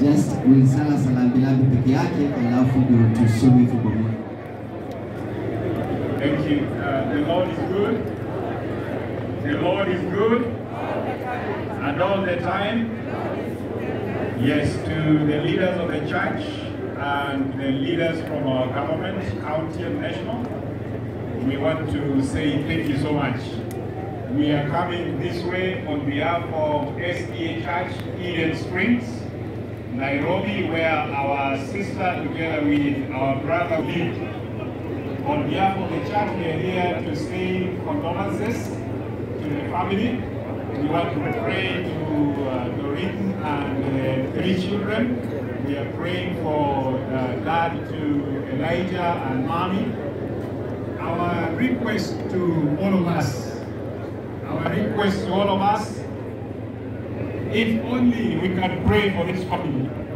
just ulisala salambilambi peke yake, alafu ndio tusome hivyo pamoja. Thank you. Uh, the Lord is good. The Lord is good. And all the time. Yes, to the leaders of the church and the leaders from our government, county and national, we want to say thank you so much. We are coming this way on behalf of SDA Church Eden Springs, Nairobi, where our sister together with our brother live. On behalf of the church, we are here to say condolences to the family. We want to pray to uh, Doreen and uh, three children. We are praying for uh, dad to Elijah and mommy. Our request to all of us, our request to all of us, if only we can pray for this family.